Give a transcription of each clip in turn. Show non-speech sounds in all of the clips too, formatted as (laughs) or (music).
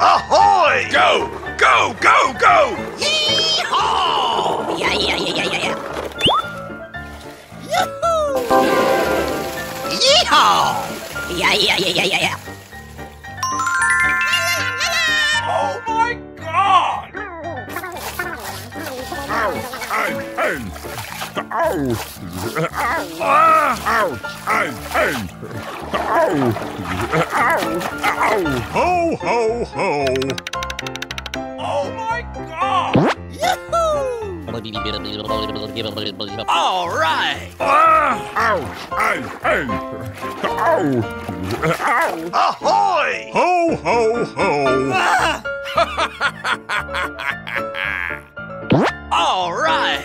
Ahoy! Go! Go! Go! Go! Yee-haw! Yeah, yeah, yeah, yeah, yeah, yeah. Yoo-hoo! Yee-haw! Yeah, yeah, yeah, yeah, yeah, yeah. Oh my God! (laughs) Ho, ho, ho! Oh my God! Yahoo! All right. Ahoy! Ho, ho, ho! (laughs) All right.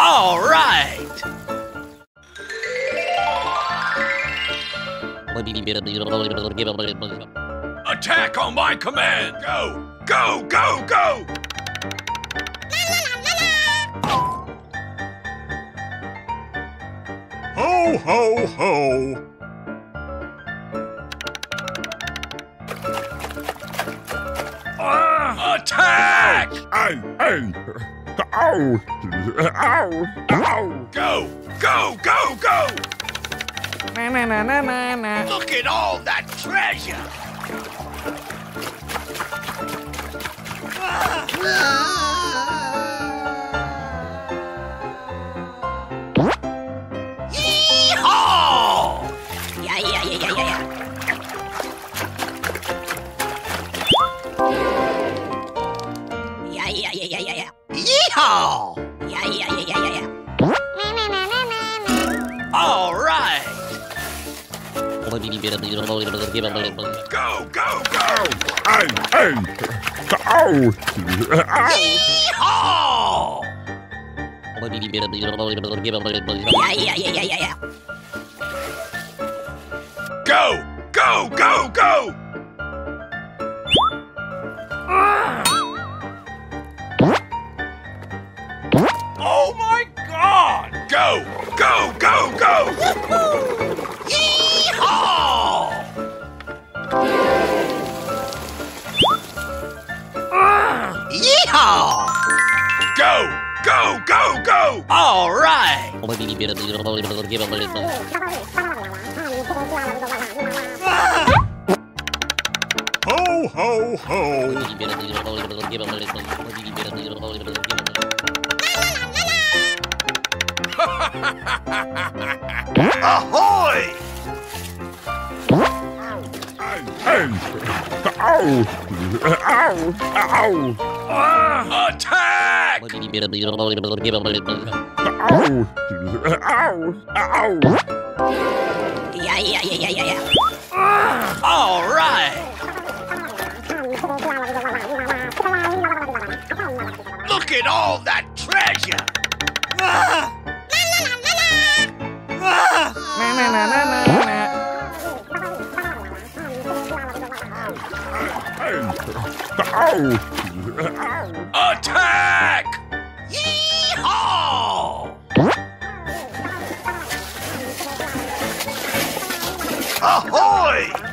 All right. Attack on my command! Go! Go! Go! Go! Ho, ho, ho! Ah, attack! Go! Go! Go! Go! Look at all that treasure! Yee-haw! Go! Go! Go! Yeehaw! Yeah, yeah, yeah, yeah, yeah, yeah. Go! Go! Go! Go! Oh my God! Go! Go! Go! Go! Yeehaw! Go! Go! Go! Go! All right. Ho, ho, ho! Ahoy! Attack! Yeah, yeah, yeah, yeah, yeah, yeah. All right. Look at all that treasure! Attack! Yeehaw! Ahoy!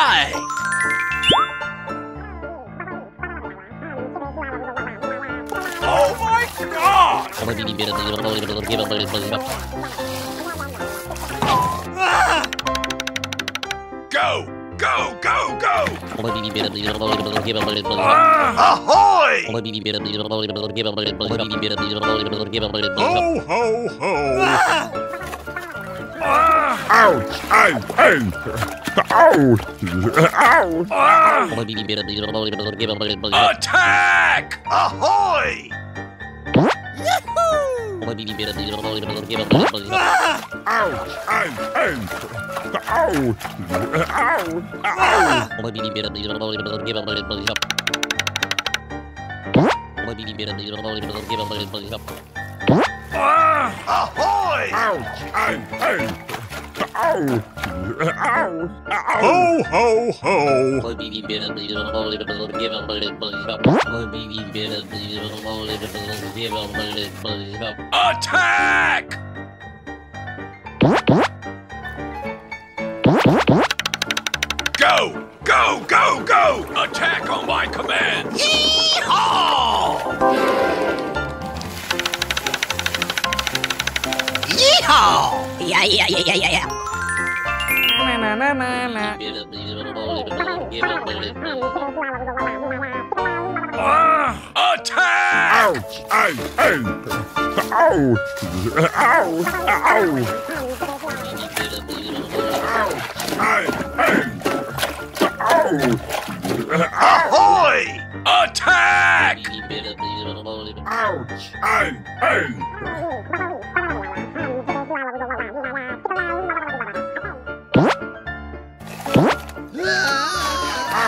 Right. Oh my God! God! Go! Go! Go! Go! Ahoy! Ah! Ho, ho, ho! Ouch! Ow! Ow! Ow! Ah! Attack! Ahoy! Ouch! Ow! Ow! Ow! Ow! Ah! Ahoy! Ho, ho, ho! Attack! Go! Go! Go! Go! Attack on my command! Yeehaw! Yeehaw! Yeah, yeah, yeah, yeah, yeah, yeah. Ah! Attack! Ouch! Ow! Ow! Ouch. I ow! Ow! Ahoy! Attack! Ouch!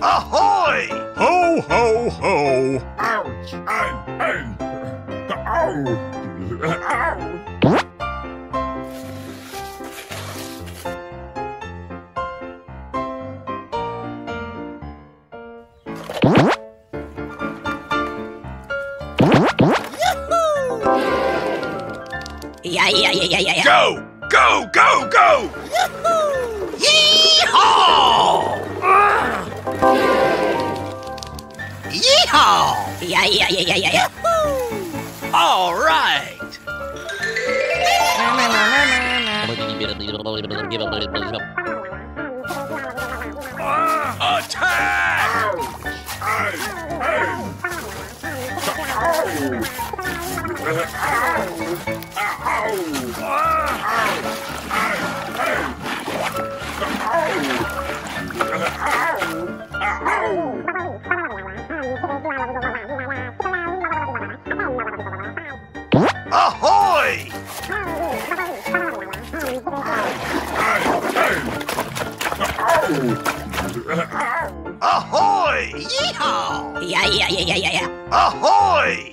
Ahoy! Ho, ho, ho! Ouch! Ow! Yeah, yeah, yeah, yeah, yeah, yeah. Go! Go! Go! Go! Yeehaw! Yeehaw! Yeah, yeah, yeah, yeah, yeah, yeah. All right! Ah! Attack! Ahoy! Ahoy! Yeehaw! Yeah, yeah, yeah, yeah, yeah, yeah. Ahoy!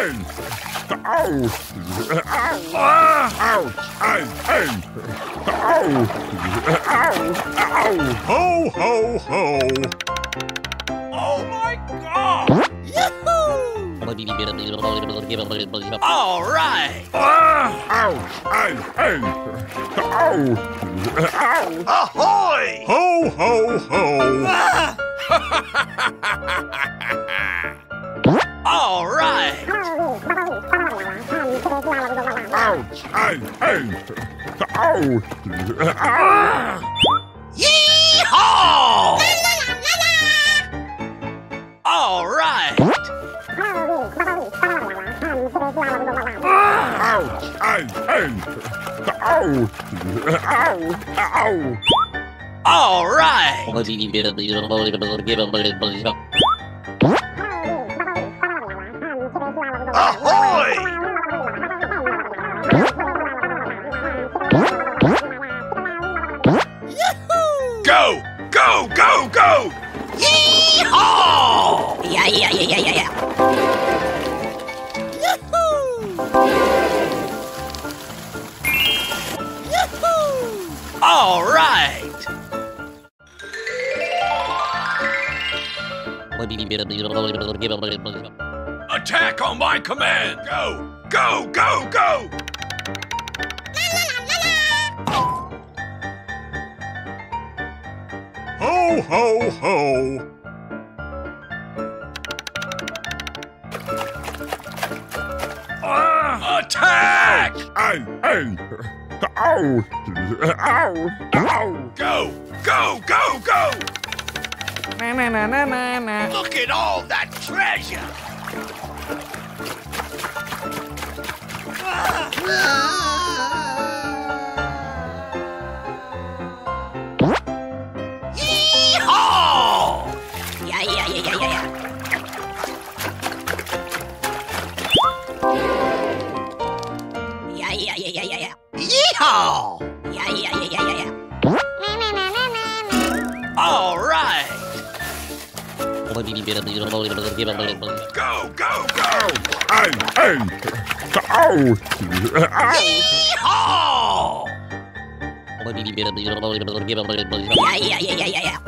God! Ow! Ow! Ouch! Hey! Hey! Ouch! Ouch! Ouch! Ho! Ho! Ho! Oh my god! All right. Ah! Ouch! Hey! Hey! Ouch! Ouch! Ahoy! Ho! Ho! Ho! All (laughs) Hey! Hey! Ouch! Ouch! Yeehaw! All right. Ouch! Hey! Hey! Ouch! Ouch! Ouch! All right. Attack on my command! Go! Go! Go! Go! Ho! Ho! Ho! Ah! Attack! Hey! Hey! Ouch! Ouch! Ouch! Go! Go! Go! Go! Look at all that treasure! Yeehaw! Go! Go! Go! Hey! Hey! Ouch! Yeehaw! Yeah, yeah, yeah, yeah, yeah, yeah.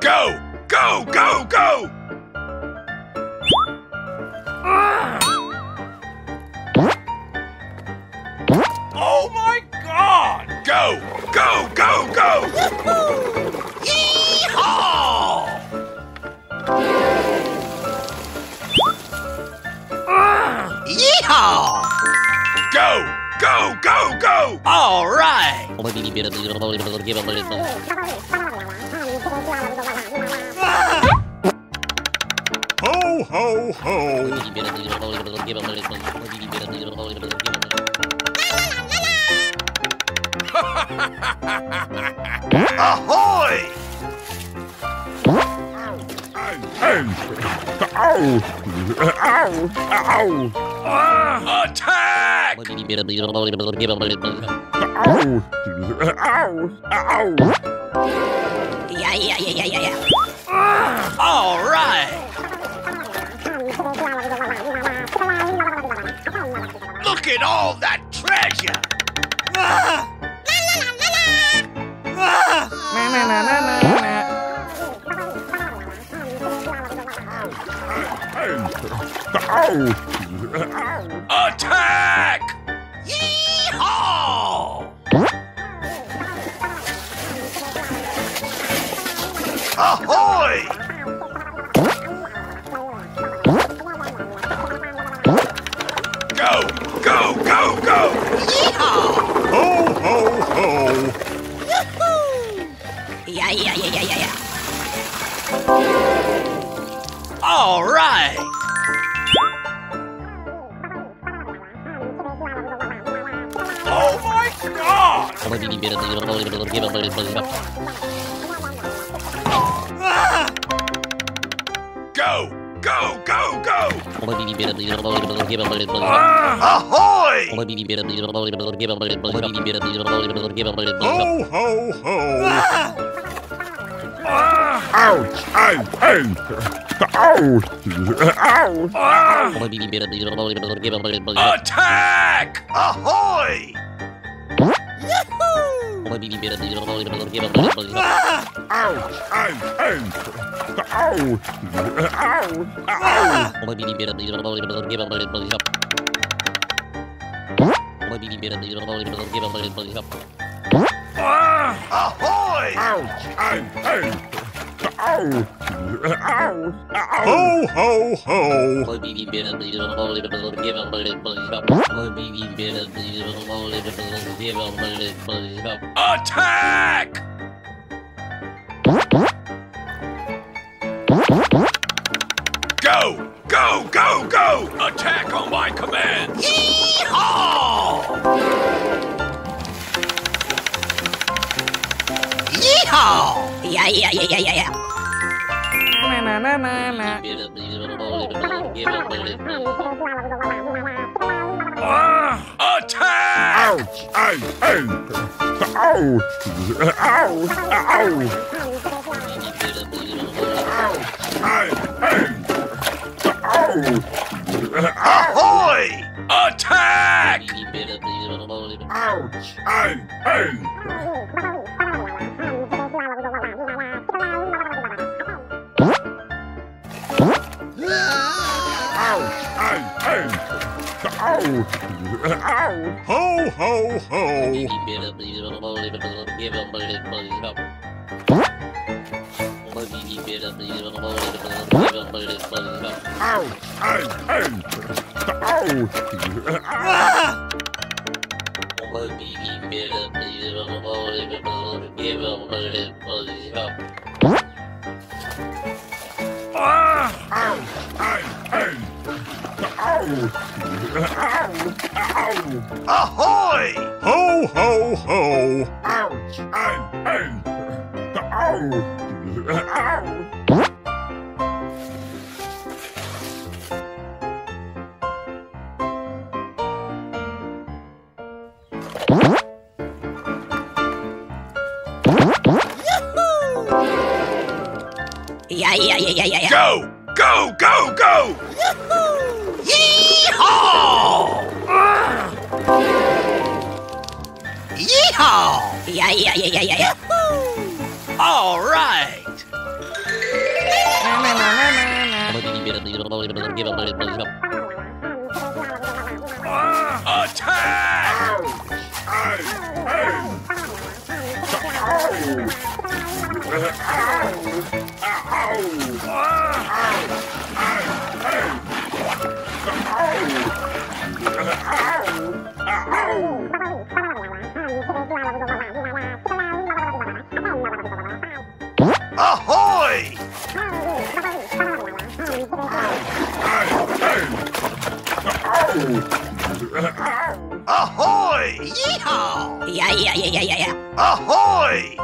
Go! Go! Go! Go! Ho! Ho! Ho! Ahoy! Hey! Ouch! Ouch! Ouch! Attack! Ouch! Ouch! Ouch! Yeah, yeah, yeah, yeah, yeah, yeah. All right. Look at all that treasure! Hey! Ouch! All right. Oh my god! Go! Go! Go! Go! Ahoy! Ho! Ho! Ah. Ho! Ouch! Hey! Hey! Ouch! Ouch! Ah! Attack! Ahoy! Ouch! Hey! Hey! Ouch! Ouch! Ouch! Ahoy! Ouch! Hey! Hey! Ho! Ho! Ho! Attack! Go! Go! Go! Go! Attack on my command! Yeehaw! Yeehaw! Yeah, yeah, yeah, yeah, yeah, Ah! Attack! Ouch! Hey! Ouch! Ouch! Ouch! Ahoy! Ho! Ho! Ho! Ouch! Hey! Hey! Ouch! Yeah, yeah, yeah, yeah, yeah, yeah. Go! Go! Go! Go! Yeehaw! Yeehaw! Yeah, yeah, yeah, yeah, yeah, yeah. All right. Attack! Hey! Hey! Yeehaw! Yeah, yeah, yeah, yeah, yeah, yeah. Ahoy!